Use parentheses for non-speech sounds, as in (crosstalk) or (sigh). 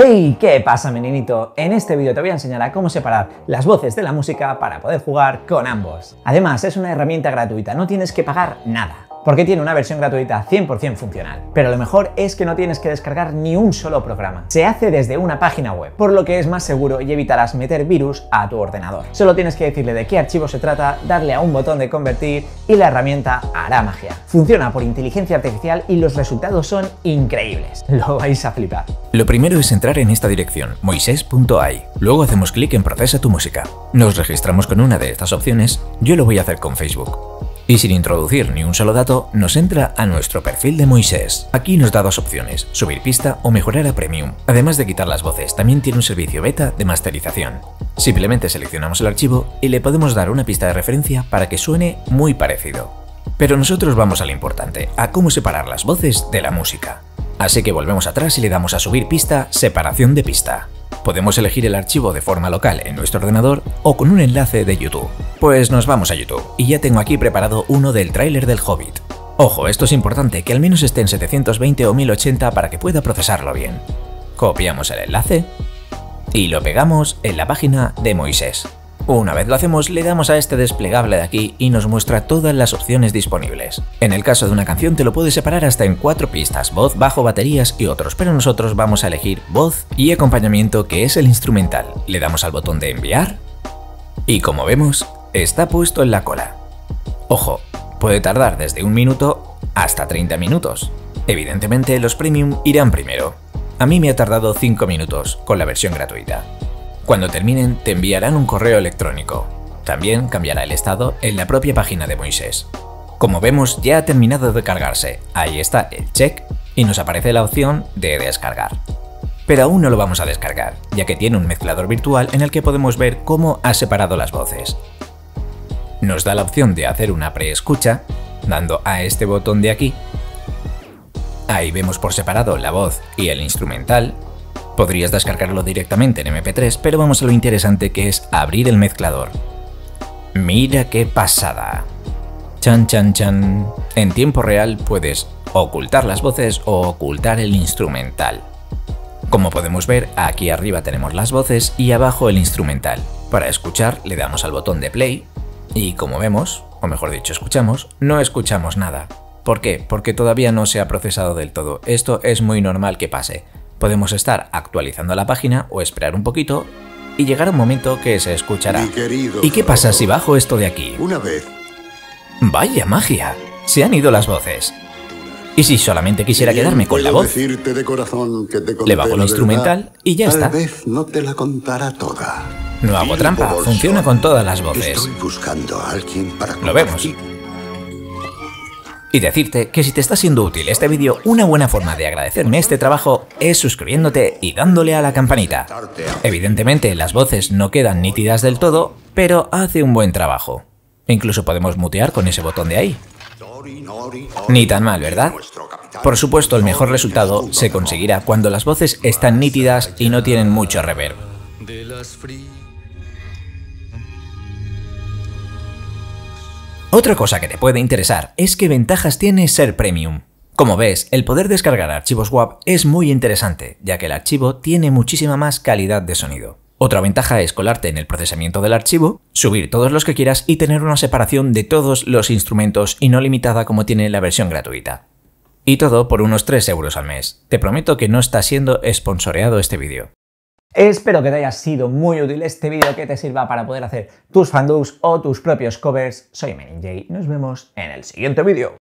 Hey, ¿qué pasa meninito? En este vídeo te voy a enseñar a cómo separar las voces de la música para poder jugar con ambos. Además, es una herramienta gratuita, no tienes que pagar nada porque tiene una versión gratuita 100% funcional. Pero lo mejor es que no tienes que descargar ni un solo programa. Se hace desde una página web, por lo que es más seguro y evitarás meter virus a tu ordenador. Solo tienes que decirle de qué archivo se trata, darle a un botón de convertir y la herramienta hará magia. Funciona por inteligencia artificial y los resultados son increíbles. (laughs) Lo vais a flipar. Lo primero es entrar en esta dirección, moises.ai. Luego hacemos clic en Procesa tu música. Nos registramos con una de estas opciones, yo lo voy a hacer con Facebook. Y sin introducir ni un solo dato, nos entra a nuestro perfil de Moisés. Aquí nos da dos opciones, subir pista o mejorar a Premium. Además de quitar las voces, también tiene un servicio beta de masterización. Simplemente seleccionamos el archivo y le podemos dar una pista de referencia para que suene muy parecido. Pero nosotros vamos a lo importante, a cómo separar las voces de la música. Así que volvemos atrás y le damos a subir pista, separación de pista. Podemos elegir el archivo de forma local en nuestro ordenador o con un enlace de YouTube. Pues nos vamos a YouTube y ya tengo aquí preparado uno del tráiler del Hobbit. Ojo, esto es importante, que al menos esté en 720 o 1080 para que pueda procesarlo bien. Copiamos el enlace y lo pegamos en la página de Moisés. Una vez lo hacemos, le damos a este desplegable de aquí y nos muestra todas las opciones disponibles. En el caso de una canción te lo puedes separar hasta en cuatro pistas, voz, bajo, baterías y otros, pero nosotros vamos a elegir voz y acompañamiento que es el instrumental. Le damos al botón de enviar y como vemos, está puesto en la cola. Ojo, puede tardar desde un minuto hasta 30 minutos. Evidentemente los premium irán primero. A mí me ha tardado 5 minutos con la versión gratuita. Cuando terminen, te enviarán un correo electrónico. También cambiará el estado en la propia página de Moisés. Como vemos, ya ha terminado de cargarse. Ahí está el check y nos aparece la opción de descargar. Pero aún no lo vamos a descargar, ya que tiene un mezclador virtual en el que podemos ver cómo ha separado las voces. Nos da la opción de hacer una preescucha, dando a este botón de aquí. Ahí vemos por separado la voz y el instrumental, Podrías descargarlo directamente en MP3, pero vamos a lo interesante que es abrir el mezclador. Mira qué pasada. Chan chan chan. En tiempo real puedes ocultar las voces o ocultar el instrumental. Como podemos ver, aquí arriba tenemos las voces y abajo el instrumental. Para escuchar le damos al botón de play y como vemos, o mejor dicho escuchamos, no escuchamos nada. ¿Por qué? Porque todavía no se ha procesado del todo. Esto es muy normal que pase. Podemos estar actualizando la página o esperar un poquito y llegar a un momento que se escuchará. ¿Y qué pasa si bajo esto de aquí? Una vez. Vaya magia, se han ido las voces. ¿Y si solamente quisiera quedarme con la voz? Le bajo el instrumental y ya está. vez no te la contará toda. No hago trampa, funciona con todas las voces. Estoy buscando a alguien para Lo vemos. Y decirte que si te está siendo útil este vídeo, una buena forma de agradecerme este trabajo es suscribiéndote y dándole a la campanita. Evidentemente las voces no quedan nítidas del todo, pero hace un buen trabajo. Incluso podemos mutear con ese botón de ahí. Ni tan mal, ¿verdad? Por supuesto, el mejor resultado se conseguirá cuando las voces están nítidas y no tienen mucho reverb. Otra cosa que te puede interesar es qué ventajas tiene ser premium. Como ves, el poder descargar archivos WAV es muy interesante, ya que el archivo tiene muchísima más calidad de sonido. Otra ventaja es colarte en el procesamiento del archivo, subir todos los que quieras y tener una separación de todos los instrumentos y no limitada como tiene la versión gratuita. Y todo por unos 3 euros al mes. Te prometo que no está siendo sponsoreado este vídeo. Espero que te haya sido muy útil este vídeo que te sirva para poder hacer tus fandubs o tus propios covers. Soy MeninJ, nos vemos en el siguiente vídeo.